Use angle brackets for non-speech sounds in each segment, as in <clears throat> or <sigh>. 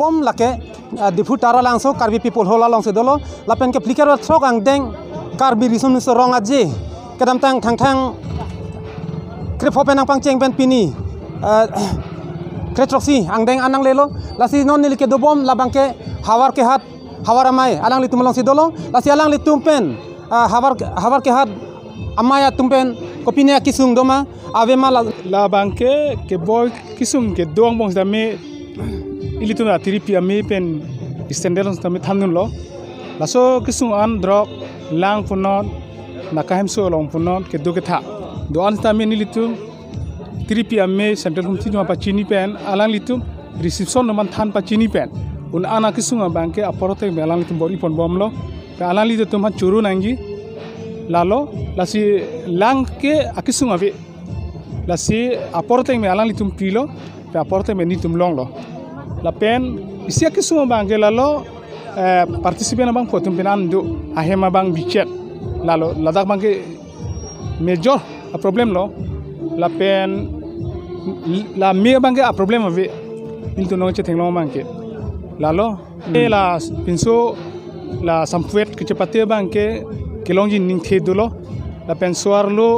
bom lake difu tara langso karbi people hola langso dolo. Lapen ke flicker throk ang deng karbi risum niso rong aje. Kadam tang thang thang hopen ang pang cheng pen pini. <clears throat> Kretroksi ang deng anang lelo. Lasi noni like do bom labang ke hawar ke hat hawar amai alang litum langsi dolo. Lasi alang litum pen hawar hawar ke hat amaya tumpen kopine kisung doma avema la banke ke boy kisung ke doang bong dame ili tu na tiripi ami pen standard tami thamnun lo. Laso kisung an drok lang punot nakahem so long punot ke do ke tha. Do an tami ni litu tiripi ami central hum tinu pa chini pen alang litu reception no man than pa chini pen. Un ana kisung banke aporote melang litu bori pon bom lo. Ka alang litu tum han churu nangi. Lalo lasi lang ke akisung ave lasi aporote me alang litum pilo pe aporote me nitum long lo la pen isia ke semua bang ke lalo eh, partisipen bang potum penan du ahema bang bicet lalo ladak bang ke major a problem lo la pen la me bang ke a problem ave il tu no che tenglo bang ke lalo e la pinso la sampuet ke cepate bang ke kelong jin ning dulo la lo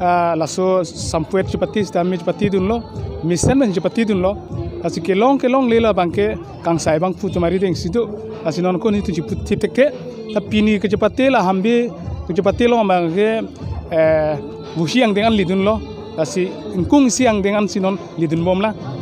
uh, la so sampuet cepati sta me cepati dun lo misen dun lo asi ke long ke long lela bangke kang sai bang pu tumari deng situ asi non ko ni tu jiput titeke tapi ni ke cepate la hambe ke cepate lo bangke eh busi yang dengan lidun lo. Asi ingkung siang dengan sinon lidun bom la. lah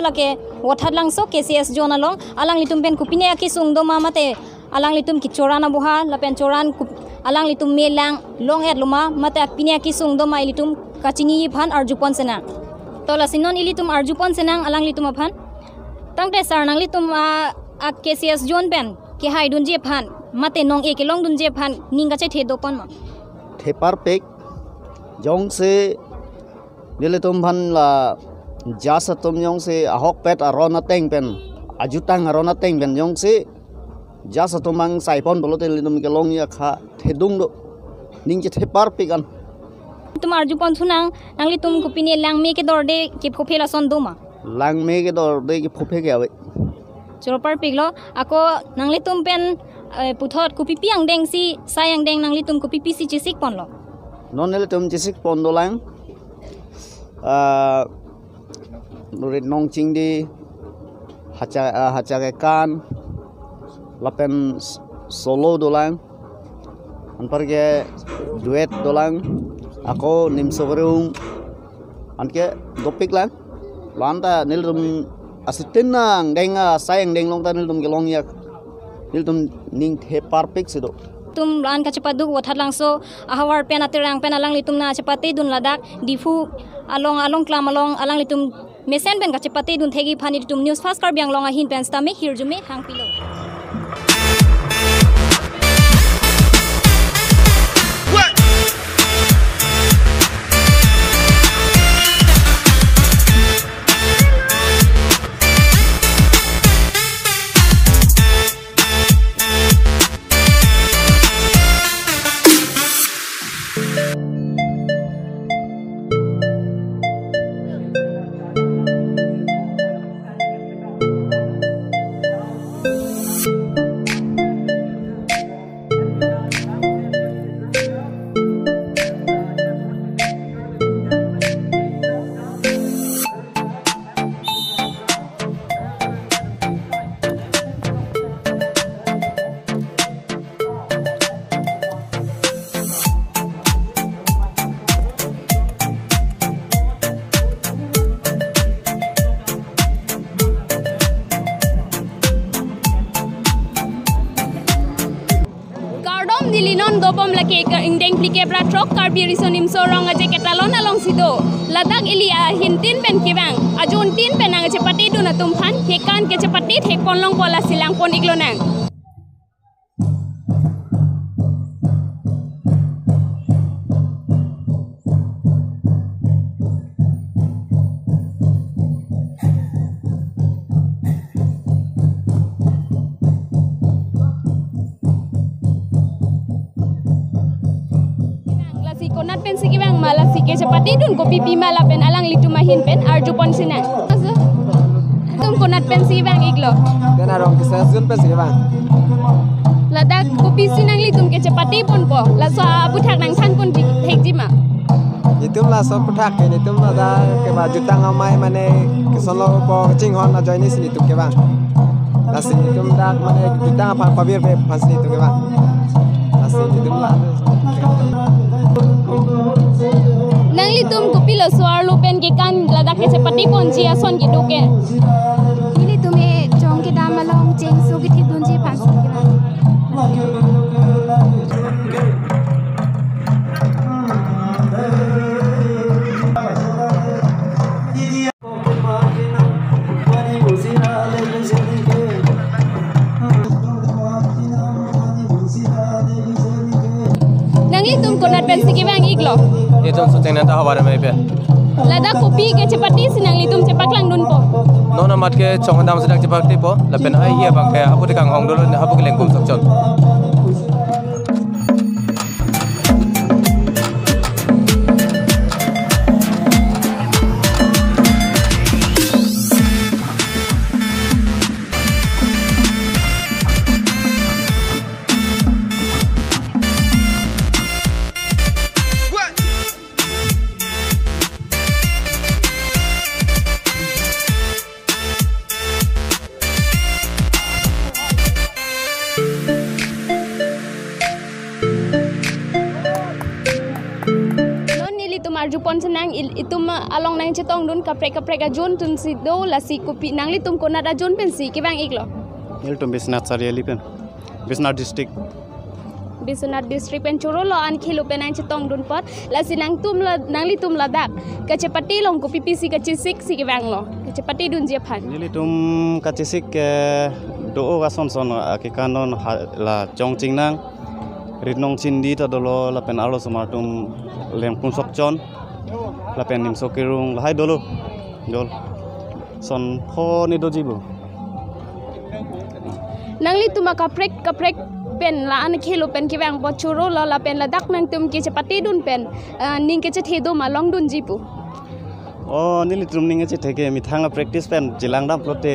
लगे वथा लांगसो के सी एस जोन अलोंग अलांग लितुम पेन कुपिने आकी सुंग दो मा माते अलांग लितुम कि चोरान बुहा लपेन चोरान अलांग लितुम मे लांग लोंग एट लुमा माते अकपिने आकी सुंग दो मा लितुम काचिनी फान अर्जुपन सेना तोला सिनोन इली तुम अर्जुपन सेनांग अलांग लितुम फान तंगते सार एस जोन पेन के हाय दुंजे फान jasa tum yong se ahok pet arona teng pen. Ajutang arona teng pen yong se jasa tum mang sai pon bolo te linum ke long ya kha the dung do. Ning che the par pek an tum arju pon thunang nangli tum kupine lang me ke dorde ke phofela son do ma lang me ke dor de ke phophe ke ave choro par piglo ako nangli tum pen eh, puthot ku pipi ang deng si sayang deng nang litum ku pipi si nurit nong ching di hacha uh, hacha ke kan lapen solo dolang anpar ke duet dolang ako nim sogerum anke dopik lang. Lanta nil tum asitin nang denga sayang deng long ta nil tum gelong yak. Nil tum ning the perfect sido tum lan ka cepat duk wathat lang so ahawar pen atirang pen alang litum na cepati dun ladak difu along along klam along alang litum मेसेन बैंक पते दुन थे फानी टूम news fast कर ब्यांग लॉन्ग हिन्स तमें हिर जुमे हांग पिलो pra trok karbi risonim sorong aje ketalon along sido. Ladak ili a hintin pen kibang. Ajun tin pen ang cepati du na tumpan. Hekan ke cepati hek ponlong pola silang pon iglonang. Sike cepati dun kopi pimala pen alang litu mahin pen arju pon sinang. Aso. Tum konat pen sigi bang iglo. Den arong kisa sun pe sige bang. Ladak kopi sinang litum ke cepati pon po. Laso abu thak nang than pon di thek jima. Itum la so puthak ke itum la da ke ba jutang amai mane ke solo po ching hon na join sini tum ke bang. Lasi itum dak mane jutang apa pabir pe pas ni tum ke bang. Itum la Nang litum kopi lo suar lu pen ke kan ladak ke cepati pon jia son ke doke. Ili tume chong ke dama long cheng su ke thi dun ji pan su ke bang iglo. Itum so tengna ta hawar mai pe. Ladak kopi ke cepati sinang litum cepak lang dun po. Nona mat ke chong dam sedak cepak te po. La pen ai ye bang ke apu te kang hong dolo apu ke lengkum sok chon. Pon senang il itum along nang cetong dun kaprek kaprek ajun tun si do la si kopi nang litum konat ajun pen si ke bang iglo. Hilton Bisnath Sariali pen. Bisnath district. Bisnath district pen churo lo an khilu pen nang cetong dun pot la si nang tum la nang litum la dak kecepati long kopi pisi kechisik si ke bang lo. Kecepati dun je phan. Nili tum kachisik do ga son son ke kanon la chong ching nang. Ritnong chin di ta dolo la pen alo samar tum pun sok chon. la pen nim so kirung la hai dolo dol son ho ni do jibu nangli tuma kaprek kaprek pen la an khelo pen ki wang bochoro la la pen la dak nang tum ki che pati dun pen ning ke che the do ma long dun jibu ओ निलि तुम निंगे चे ठेके मिथांगा practice pen जिलांग दाम प्लोटे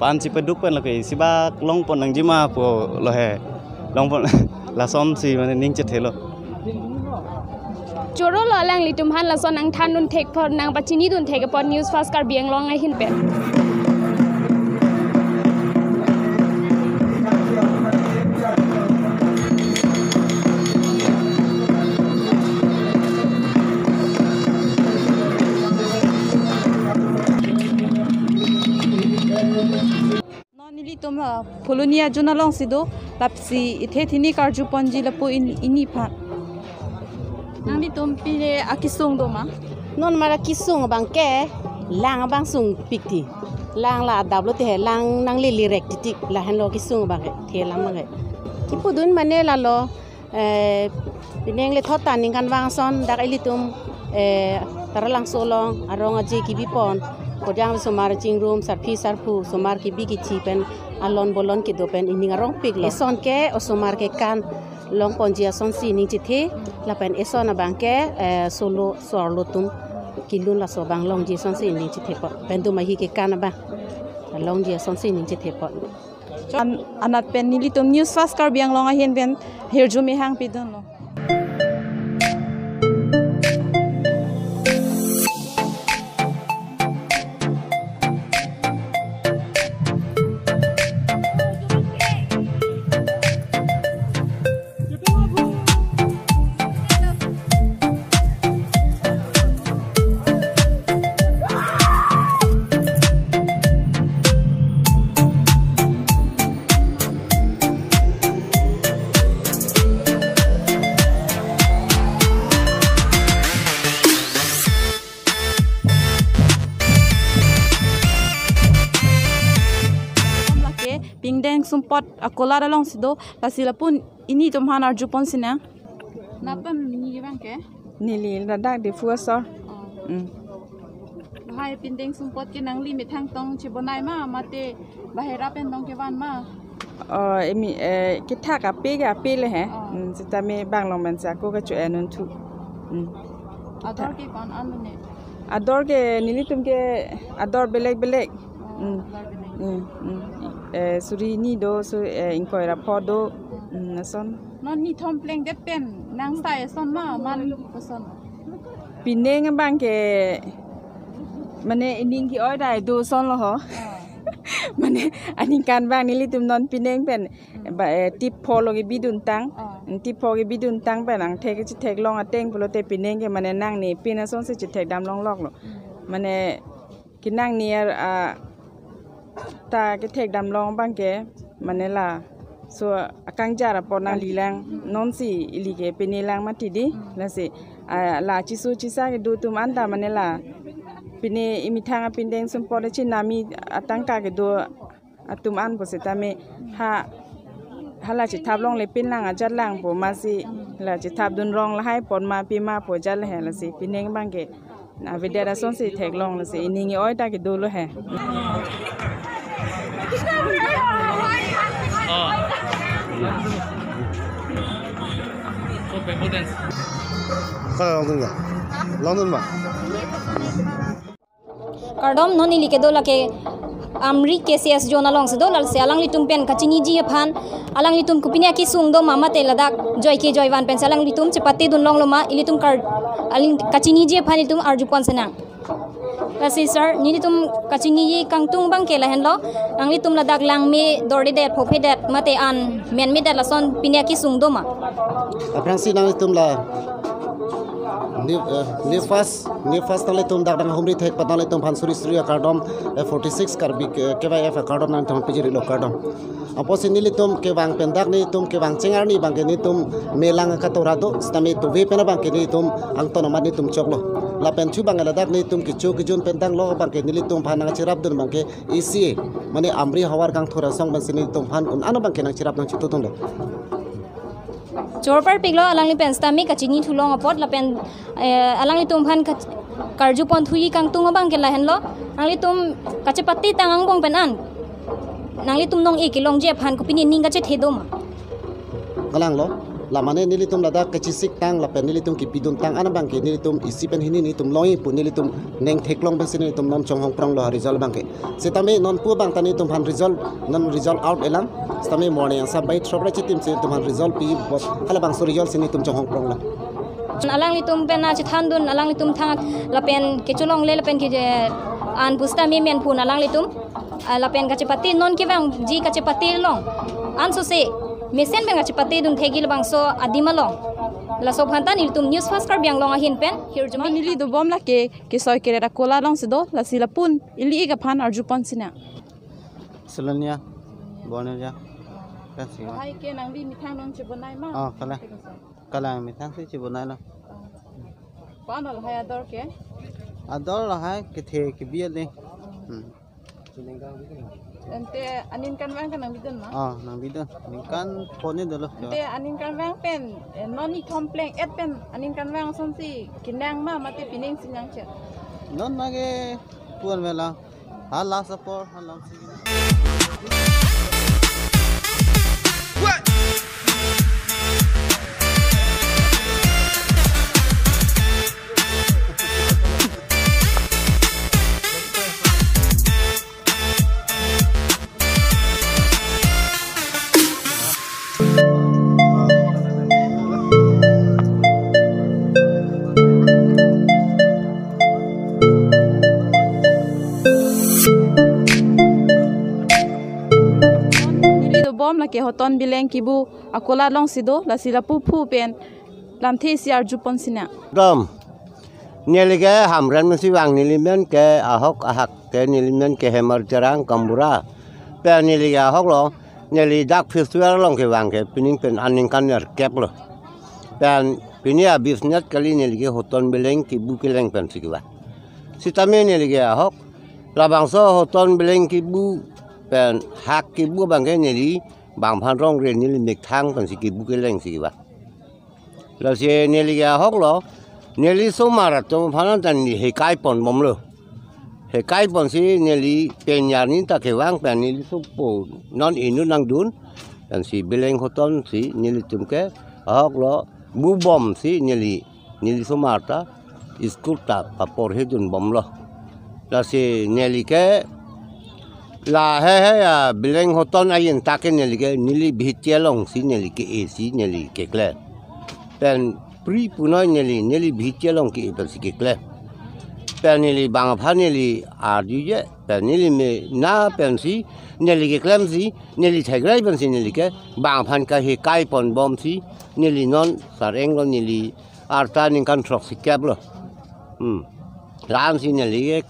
पान चिपे दुख पेन लके सिबा लोंग पन नंजिमा पो लोहे लोंग पन लासोम सी माने निंग चे थेलो Han la son ang than dun thek por nang pachini dun thek por news fast kar biang long ai hin pe. Nonili tom la Polonia jona long sido lapsi ithe thini karju ponji lapo in ini pha. Nangli tom pile akisong do ma. non mara kisung bang ke lang bang sung pikti lang la dablo te lang nang li li rek ti la han lo kisung bang the lang ma ge ki pudun mane la lo eh bineng le thota ning kan wang son dak ili tum eh taralang solong arong aje ki bi pon kodang somar ching room sar phi sar phu somar ki bi ki chi pen alon bolon ki do pen ining arong pik le son ke o somar ke kan ลองปอนเจียซอนซีนิงจิเทละเป็นเอสอนบางแกเอโซโลสอโลตุมกินลุนละสอบังลองจียซอนสีนิงจิเทปเป็นตัวมาฮีเกกันนะบ้างลองจียซอนสีนิงจิเทปอันอันนั้นเป็นนิลิตุมนิวส์ฟาสคาร์บียงลองอาเห็นเป็นเฮอร์จูมีฮังปิดนลง pot akola dalong sido. Tasila pun ini tomhan arju pon sina ah. napam ini bang ke? Nili radak de fuasor oh. bahai mm. pindeng sumpot ke nang limit hang tong chibonai ma mate bahai rapen tong ke ma. Oh, ini cái thác à pê cái pê lên hả chúng ta mới bằng lòng mình sẽ có ador ke con ăn luôn nè ador cái nili tum cái ador belek belek. Ừ ừ ừ Ờ, suri ni do su ờ, inkoy rapport do. Ừ, nó son. Non ni thom pleng de pen nang sai son ma man ko son. Pinne nga bang cái mane ining ki oy dai do son lo ho. mane aning kan bang nili tum non pineng pen ba eh, tip polo cái bidun tang. ti po ge bidun tang pe nang thek chi thek long ateng pulo te pineng ge mane nang ni pina son se chi thek dam long lok lo mane ki nang ni a ta ke thek dam long bang ke mane la so akang jara po na li lang non si ili ge pini lang ma ti di la se a la chi su chi sa ge du tum an ta mane la pini imi thanga pindeng sum po de chi nami atang ka ge do atum an bo se ta me ha ฮัลาจิทับลงเลยปิ้นล่างอาจัดล่างปมาสิลาจิทั ना विद्या रसों से ठेक लोंग से इनिंग ओय ता के दुलो है कार्डम अमरी के सी एस जोन अलोंग से दो लल से अलंग लितुम पेन खचिनी जी अफान अलंग लितुम कुपिनिया की सुंग दो मामा ते लदाक जॉय के जॉय वन पेन से अलंग लितुम चपत्ती दुन लोंग लोमा इलितुम कार्ड kachini ji phan litum arju pon senang kasi sir ni litum kachini ji kangtung bang ke lahen lo ang litum ladak lang me dorde det phophe det mate an men me det lason pinia ki sung do ma Aprang si nang itum la. Ni ni fas ni fas nang itum dak dang humri thek patang phan suri suri kardom 46 kar bi ke bai f kardom nang tam pijiri lo kardom. Apo si nili tum ke bang pendak ni tum ke bang cengar ni bang ke ni tum melang ka torado stami tu ve pena bang ke ni tum ang to naman ni tum choklo. La pen chu bang la dak ni tum ki chu ki jun pentang lo bang ke nili tum phan nang chirap dun bang ke isi mane amri hawar kang thora song bang sini tum phan un ano bang ke nang chirap nang chitu tum lo. jorpar piglo alangli pen stami kachingi thulong apot lapen alangli tum khan karju pon thui kang tung bang ke lahen lo angli tum kache patti tangang bong pen an nangli tum nong e kilong je phan kupini ninga che thedom kalang lo la mane nili tum lada kachisik tang la pen nili tum ki pidun tang ana bang ke nili tum isi pen hini ni tum loi pu nili tum neng theklong ben sini tum non chong hong prong lo result bang ke setame non pu bang tani tum han result non result out elang. Setame morning ang sa bai throbre chitim se tum han result pi bos hala bang so result sini tum chong hong prong la alang litum pen na alang litum thang lapen kechulong le lapen ki je an pusta mi men phun alang litum lapen kachipati non ki bang ji kachipati long. An so se मेसें बेगा पाते दुखेगी बंगसो आदिमलो लसो फंता निलतुम news first कर बियांग लोंगा हिन पेन हिरजमा निली दो बम लाके के सोय केरे रा कोला लोंग से दो लसी लपुन इली एक फान अर्जु पन सिना सलनिया बोने जा कैसे हो हाय के नंग भी लोंग चो बनाई मा ओ कला कला मिठा से चो बनाई ला पान ल हाय के आ दर ल हाय थे के बिया ente anin kan wang kan nang bidon ma? Ah nang bidon. Ni kan phone ni dulu ente anin kan wang pen non ni komplain et pen anin kan wang son si kinang ma mate pining sinyang che. Non nage tuan mela hala support hala sih hoton bileng kibu akola long sido la sila pu pu pen lam the si arju pon sina dom nelige hamran mesti wang nilimen ke ahok ahak ke nilimen ke hemar jarang kambura. Pe nelige ahok lo neli dak festival long ke wang ke pining pen aning kan ner kep lo. Pen pinia business kali nelige hoton bileng kibu keleng pen sikiwa sitame nelige ahok labang so hoton bileng kibu pen hak kibu bangke neli bằng phan rong rèn như là mệt thang bằng gì bu cái lên gì vậy là gì nè lý cái học lo nè lý số mà là trong phan nó thành hệ cái bọn bom lo. Hệ cái bọn gì nè lý bên nhà nín ta cái vang bên nè lý số bộ non inu năng đun còn gì bên hốt tôm gì nè lý chúng cái hốc lo bu bom gì nè lý nè lý số mà ta school ta papor hết dun bom lo. Là gì nè lý cái लाहे है या बिलेंग होता ना ये ताके ने लिखे नीली भीतिया लोंग सी ने लिखे एसी ने लिखे क्ले पैन प्री पुनाई ने ली नीली भीतिया लोंग की इपर सी क्ले पैन नीली बांगफा ने ली आर्यू ये पैन नीली में ना पैन सी ने लिखे क्लम सी ने ली थाईग्राई सी ने लिखे बांगफा का ही काई पन बम सी ने नॉन सारेंगो ने ली आर्टा निकान ट्रॉफी क्या ब्लो हम्म लांसी ने ली ये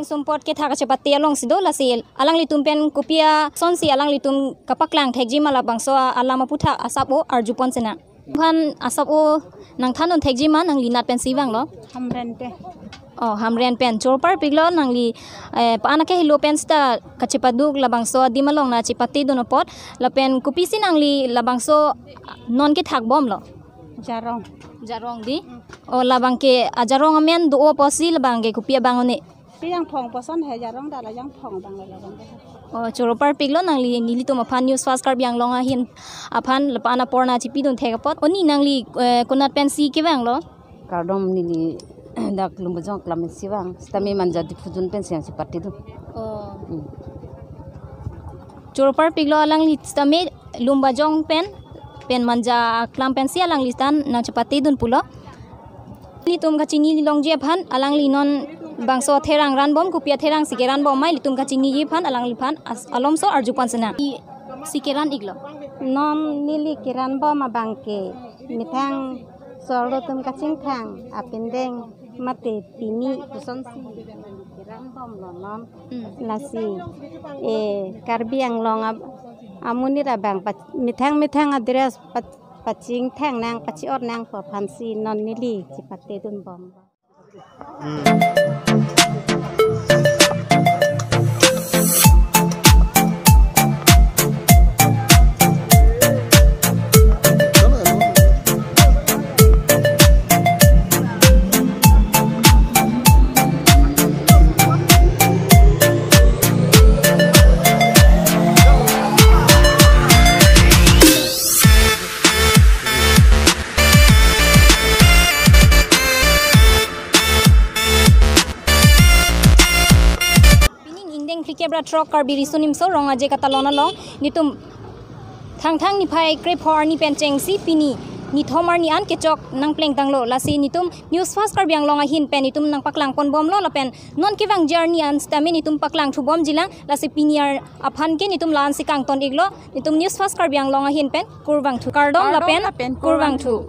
pinding sumpot ke thaka chapati along sido lasil alang litum pen kupia sonsi alang litum kapaklang thekji mala bangso alama putha asapo arjupon sena. Phan asapo nang thanon thekji ma nang linat pen siwang lo. Hamren pe oh hamrian pen chorpar piglo nangli paana ke hilo pens ta kachipaduk labangso dimalong na chipati dono pot lapen kupisi nangli labangso non ke thak bom lo jarong jarong di o labang ke ajarong amen duo posi labang ke kupia bangone yang phong posan he jarong dala yang phong bang labang ओ चोरो पर पिगलो नांगली नीली तो मफान news fast कर बियांग लोंगा हिन अफान लपाना पोरना चिपी दोन थेगपत ओनी नांगली कोनात पेन सी के बैंगलो कार्डम नीली dak lumbu jong klam siwang stami manja di fujun pen siang si parti tu. Oh. Choropar piglo alang li stami lumba jong pen pen manja klam pen si alang li stan nang chapati dun pulo. Ni tum ka chini li long je phan alang li non bangso therang ran bom kupia therang sikeran bom mai litum chini yi phan alang li phan alom so arju pansana sikeran iglo nom nili kiran bom abangke mithang sordo tum ka ching thang apindeng mate pini kuson si kiran bom lo non lasi e karbiang long amuni ra bang mithang mithang adres paching thang nang pachi or nang po phansi non nili chipate dun bom plike bra trok karbi risunim so ronga je katalona long nitum thang thang ni phai kre phor ni pen cheng si pini ni thomar ni an kechok nang pleng tang lo lasi nitum news fast kar biang longa hin pen nitum nang paklang pon bom lo la pen non ke wang journey an stami nitum paklang thu bom jilang lasi piniar aphan ke nitum lan si kang ton iglo nitum news fast kar biang longa hin pen kurwang thu kardom la pen kurwang thu